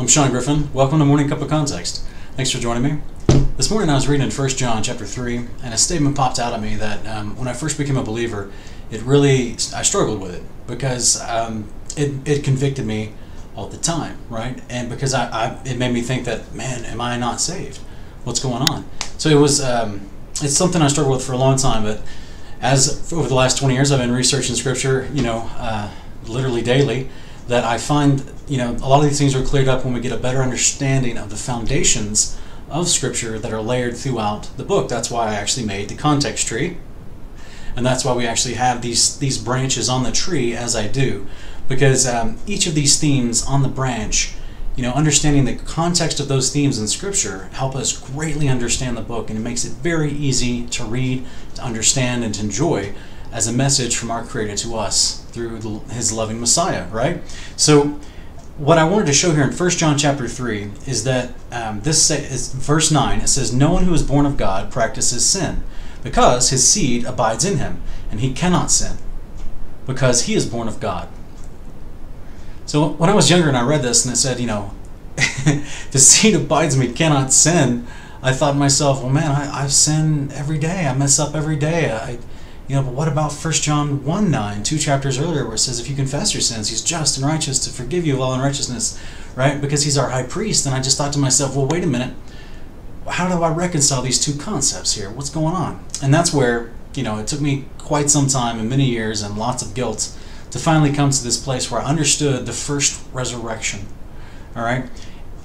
I'm Sean Griffin. Welcome to Morning Cup of Context. Thanks for joining me. This morning I was reading in 1 John chapter 3, and a statement popped out at me that um, when I first became a believer, it really, I struggled with it because um, it, it convicted me all the time, right? And because I, I, it made me think that, man, am I not saved? What's going on? So it was, um, it's something I struggled with for a long time, but as over the last 20 years I've been researching scripture, you know, uh, literally daily, that I find, you know, a lot of these things are cleared up when we get a better understanding of the foundations of scripture that are layered throughout the book. That's why I actually made the context tree. And that's why we actually have these these branches on the tree as I do, because um, each of these themes on the branch, you know, understanding the context of those themes in Scripture help us greatly understand the book, and it makes it very easy to read, to understand, and to enjoy as a message from our Creator to us through the, His loving Messiah. Right. So what I wanted to show here in 1 John chapter 3 is that um, this say, is verse 9. It says, No one who is born of God practices sin, because his seed abides in him, and he cannot sin, because he is born of God. So when I was younger and I read this and it said, you know, the seed abides me, cannot sin, I thought to myself, well, man, I, I sin every day. I mess up every day. I, you know, but what about 1 John 1 9, two chapters earlier, where it says, if you confess your sins, he's just and righteous to forgive you of all unrighteousness, right? Because he's our high priest. And I just thought to myself, well, wait a minute. How do I reconcile these two concepts here? What's going on? And that's where, you know, it took me quite some time and many years and lots of guilt to finally come to this place where I understood the first resurrection. All right?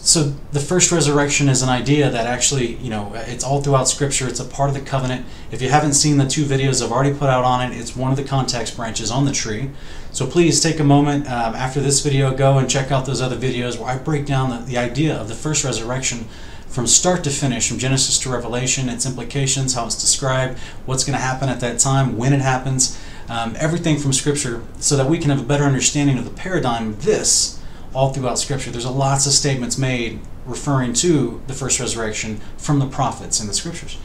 So the first resurrection is an idea that actually, you know, it's all throughout Scripture. It's a part of the covenant. If you haven't seen the two videos I've already put out on it, it's one of the context branches on the tree. So please take a moment um, after this video, go and check out those other videos where I break down the, the idea of the first resurrection from start to finish, from Genesis to Revelation, its implications, how it's described, what's going to happen at that time, when it happens, um, everything from Scripture, so that we can have a better understanding of the paradigm this all throughout Scripture. There's a lots of statements made referring to the first resurrection from the prophets in the Scriptures.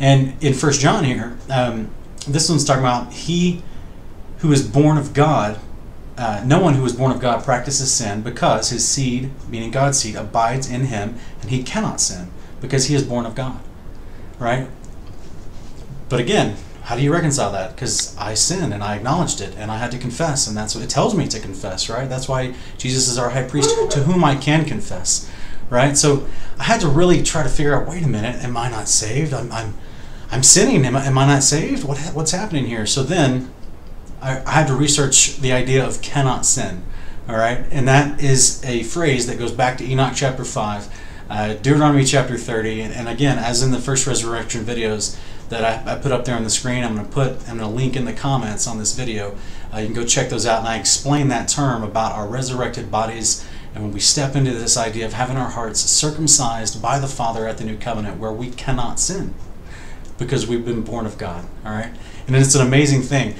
And in First John here, um, this one's talking about he who is born of God. Uh, no one who is born of God practices sin because his seed, meaning God's seed, abides in him, and he cannot sin because he is born of God. Right? But again, how do you reconcile that? Because I sinned and I acknowledged it and I had to confess, and that's what it tells me to confess, right? That's why Jesus is our high priest to whom I can confess, right? So I had to really try to figure out wait a minute, am I not saved? I'm, I'm, I'm sinning. Am I, am I not saved? What, what's happening here? So then I, I had to research the idea of cannot sin, all right? And that is a phrase that goes back to Enoch chapter 5. Uh, Deuteronomy chapter 30, and, and again, as in the first resurrection videos, that I, I, put up there on the screen. I'm going to put I'm going to link in the comments on this video. Uh, you can go check those out, and I explain that term about our resurrected bodies. And when we step into this idea of having our hearts circumcised by the Father at the new covenant, where we cannot sin because we've been born of God. All right, and it's an amazing thing.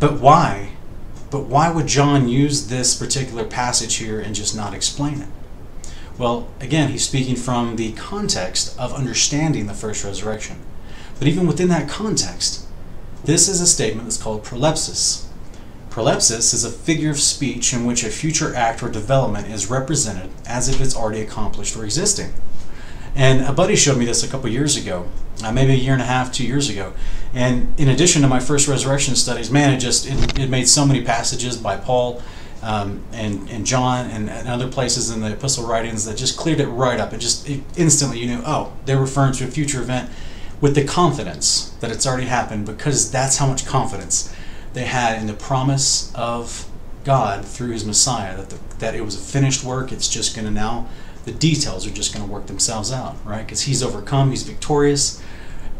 But why? But why would John use this particular passage here and just not explain it? Well, again, he's speaking from the context of understanding the first resurrection. But even within that context, this is a statement that's called prolepsis. Prolepsis is a figure of speech in which a future act or development is represented as if it's already accomplished or existing. And a buddy showed me this a couple years ago, uh, maybe a year and a half, two years ago. And in addition to my first resurrection studies, man, it just it, it made so many passages by Paul um, and and John and, and, other places in the epistle writings that just cleared it right up. It just it, instantly you knew, oh, they're referring to a future event with the confidence that it's already happened because that's how much confidence they had in the promise of God through his Messiah that the, that it was a finished work it's just going to now the details are just going to work themselves out right? Because he's overcome he's victorious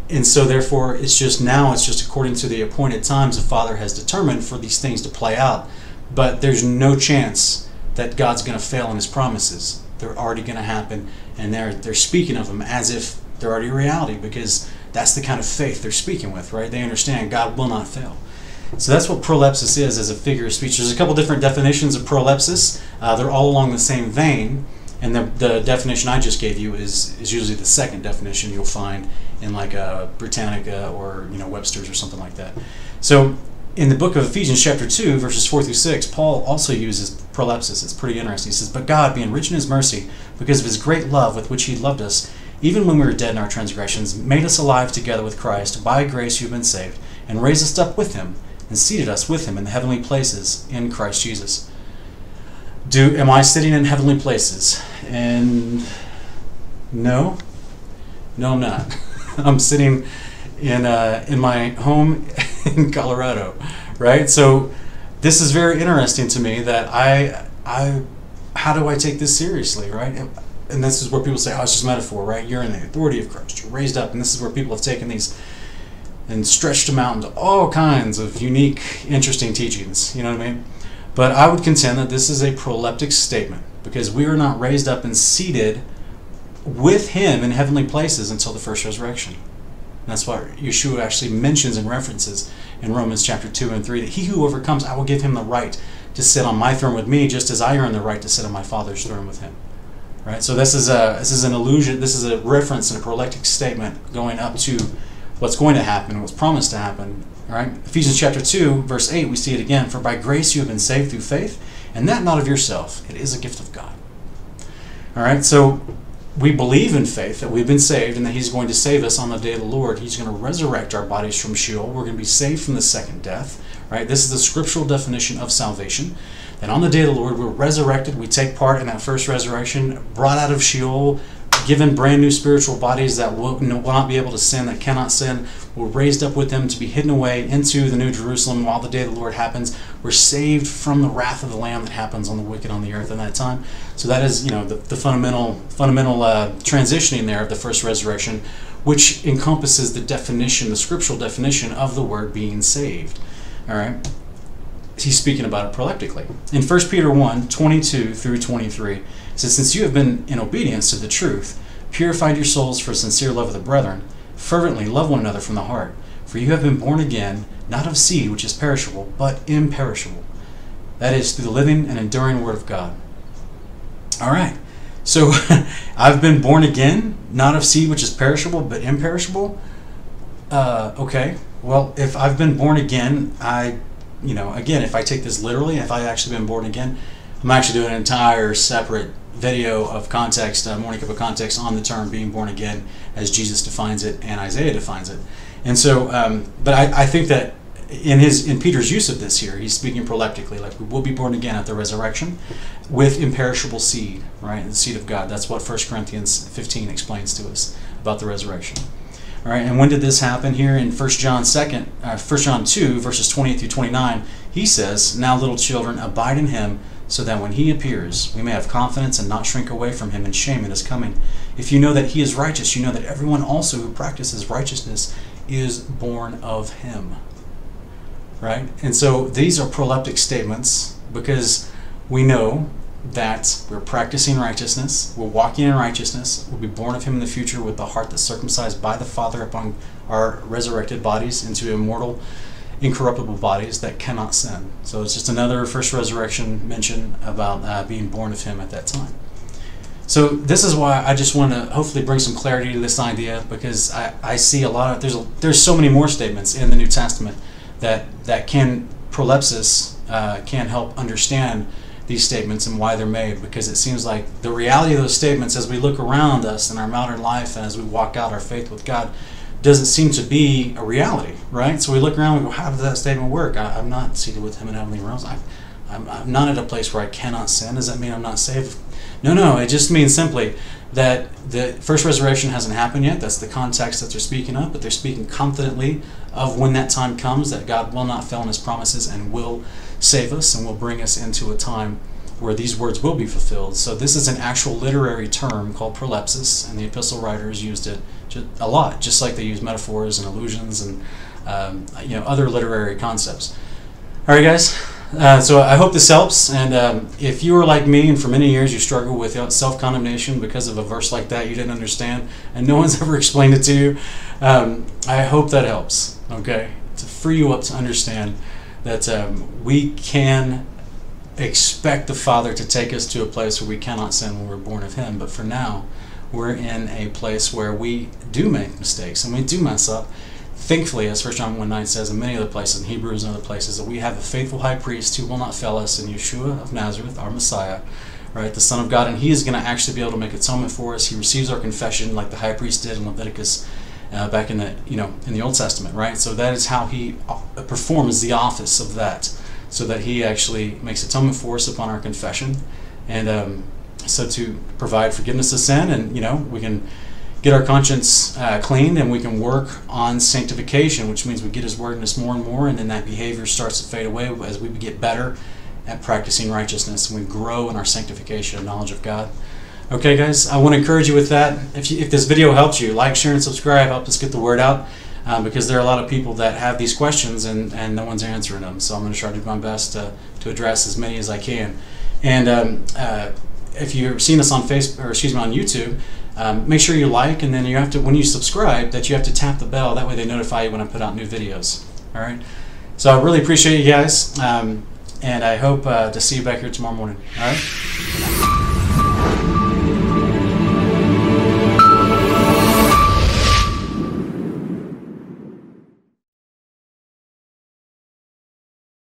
and so therefore it's just now it's just according to the appointed times the father has determined for these things to play out but there's no chance that God's going to fail in his promises. They're already going to happen and they're they're speaking of them as if they're already a reality because that's the kind of faith they're speaking with, right? They understand God will not fail. So that's what prolepsis is as a figure of speech. There's a couple different definitions of prolepsis. Uh, they're all along the same vein, and the, the definition I just gave you is, is usually the second definition you'll find in like a Britannica or you know Webster's or something like that. So in the book of Ephesians, chapter 2, verses 4 through 6, Paul also uses prolepsis. It's pretty interesting. He says, But God, being rich in his mercy, because of his great love with which he loved us, even when we were dead in our transgressions, made us alive together with Christ. By grace you have been saved, and raised us up with him, and seated us with him in the heavenly places in Christ Jesus. Do am I sitting in heavenly places? And no, no, I'm not. I'm sitting in uh, in my home in Colorado, right? So this is very interesting to me that I I how do I take this seriously, right? And this is where people say, "Oh, it's just metaphor, right?" You're in the authority of Christ. You're raised up, and this is where people have taken these and stretched them out into all kinds of unique, interesting teachings. You know what I mean? But I would contend that this is a proleptic statement because we are not raised up and seated with Him in heavenly places until the first resurrection. And that's why Yeshua actually mentions and references in Romans chapter 2 and 3 that he who overcomes, I will give him the right to sit on my throne with me, just as I earn the right to sit on my Father's throne with him. Right? So this is a this is an illusion, this is a reference and a proleptic statement going up to what's going to happen, what's promised to happen. Right? Ephesians chapter 2, verse 8, we see it again. For by grace you have been saved through faith, and that not of yourself. It is a gift of God. All right, so we believe in faith that we've been saved and that He's going to save us on the day of the Lord. He's going to resurrect our bodies from Sheol. We're going to be saved from the second death. Right? This is the scriptural definition of salvation. And on the day of the Lord, we're resurrected. We take part in that first resurrection, brought out of Sheol, given brand new spiritual bodies that will, will not be able to sin, that cannot sin. We're raised up with them to be hidden away into the New Jerusalem while the day of the Lord happens. We're saved from the wrath of the Lamb that happens on the wicked on the earth in that time. So that is, you know, the, the fundamental fundamental uh, transitioning there of the first resurrection, which encompasses the definition, the scriptural definition of the word being saved. All right he's speaking about it proleptically. In 1 Peter 1 22 through 23, it says, Since you have been in obedience to the truth, purified your souls for sincere love of the brethren, fervently love one another from the heart. For you have been born again, not of seed which is perishable, but imperishable. That is, through the living and enduring Word of God. All right. So I've been born again, not of seed which is perishable, but imperishable. Uh, okay. Well, if I've been born again, I, you know, again, if I take this literally, if I've actually been born again, I'm actually doing an entire separate video of context, morning cup of context on the term being born again as Jesus defines it and Isaiah defines it. And so, um, but I, I think that in his in Peter's use of this here, he's speaking proleptically, like we will be born again at the resurrection with imperishable seed, right? The seed of God. That's what 1 Corinthians 15 explains to us about the resurrection. All right, and when did this happen here in 1 John 2, uh, 1 John 2, verses 28 through 29? He says, Now little children, abide in him so that when he appears, we may have confidence and not shrink away from him in shame at his coming. If you know that he is righteous, you know that everyone also who practices righteousness is born of him. Right? And so these are proleptic statements because we know that we're practicing righteousness, we're walking in righteousness, we'll be born of him in the future with the heart that's circumcised by the Father upon our resurrected bodies into immortal incorruptible bodies that cannot sin. So it's just another first resurrection mention about uh, being born of Him at that time. So this is why I just want to hopefully bring some clarity to this idea because I, I see a lot of there's a, there's so many more statements in the New Testament that that can prolepsis uh, can help understand these statements and why they're made because it seems like the reality of those statements as we look around us in our modern life and as we walk out our faith with God doesn't seem to be a reality, right? So we look around and go, how does that statement work? I, am not seated with him in heavenly realms. I, I'm, I'm not at a place where I cannot sin. Does that mean I'm not saved? No, no. It just means simply that the first resurrection hasn't happened yet. That's the context that they're speaking of, but they're speaking confidently of when that time comes that God will not fail in his promises and will save us and will bring us into a time where these words will be fulfilled. So this is an actual literary term called prolepsis, and the epistle writers used it a lot, just like they use metaphors and allusions and um, you know other literary concepts. All right, guys. Uh, so I hope this helps. And um, if you are like me, and for many years you struggle with self condemnation because of a verse like that you didn't understand, and no one's ever explained it to you, um, I hope that helps. Okay, to free you up to understand that um, we can expect the Father to take us to a place where we cannot sin when we're born of Him. But for now, we're in a place where we do make mistakes and we do mess up. thankfully, as 1 John 1 9 says in many other places, in Hebrews and other places, that we have a faithful high priest who will not fail us in Yeshua of Nazareth, our Messiah, right, the Son of God, and he is going to actually be able to make atonement for us. He receives our confession like the high priest did in Leviticus uh, back in the you know in the Old Testament, right? So that is how he uh, performs the office of that, so that he actually makes atonement for us upon our confession, and um, so to provide forgiveness of sin, and you know we can get our conscience uh, cleaned, and we can work on sanctification, which means we get His Word in us more and more, and then that behavior starts to fade away as we get better at practicing righteousness, and we grow in our sanctification and knowledge of God. Okay, guys, I want to encourage you with that. If, you, if this video helps you, like, share, and subscribe. Help us get the word out um, because there are a lot of people that have these questions and, and no one's answering them. So I'm going to try to do my best to, to address as many as I can. And um, uh, if you're seeing us on Facebook or excuse me on YouTube, um, make sure you like and then you have to when you subscribe that you have to tap the bell. That way they notify you when I put out new videos. All right. So I really appreciate you guys, um, and I hope uh, to see you back here tomorrow morning. All right.